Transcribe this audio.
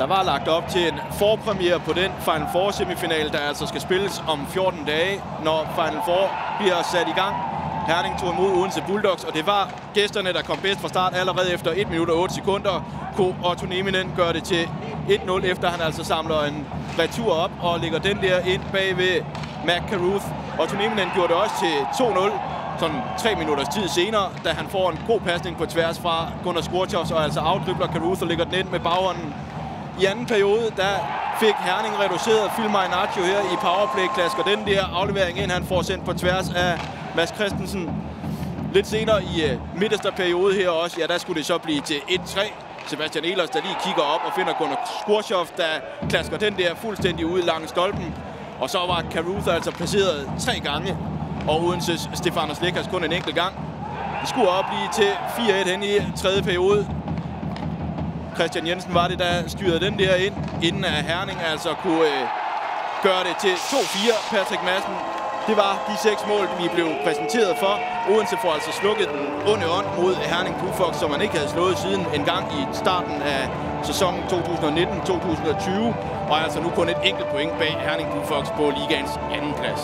Der var lagt op til en forpremiere på den Final Four semifinal, der altså skal spilles om 14 dage, når Final Four bliver sat i gang. Herning tog imod Odense Bulldogs, og det var gæsterne, der kom bedst fra start allerede efter 1 minut og 8 sekunder. Kunne Otto Neminen gør det til 1-0, efter han altså samler en retur op og lægger den der ind bag ved Mac Caruth. Otto Neminen gjorde det også til 2-0, sådan tre minutters tid senere, da han får en god pasning på tværs fra Gunnar Skorchos, og altså afdribler Caruth og lægger den ind med baghånden. I anden periode, der fik Herning reduceret Phil Mainaccio her i powerplay klasker den der aflevering ind, han får sendt på tværs af Mads Christensen. Lidt senere i øh, midterste periode her også, ja, der skulle det så blive til 1-3. Sebastian Ehlers, der lige kigger op og finder Gunnar Skorchov, der klasker den der fuldstændig ud langs stolpen. Og så var Caruth altså placeret tre gange, og Odenses Stefanos Lekas kun en enkelt gang. Det skulle op lige til 4-1 hen i tredje periode. Christian Jensen var det, der styrede den der ind, inden at Herning altså kunne øh, gøre det til 2-4. Patrick Madsen, det var de seks mål, vi blev præsenteret for. Odense får altså slukket den onde ånd mod Herning Blue Fox, som man ikke havde slået siden en gang i starten af sæsonen 2019-2020. Og er altså nu kun et enkelt point bag Herning Blue Fox på ligaens anden plads.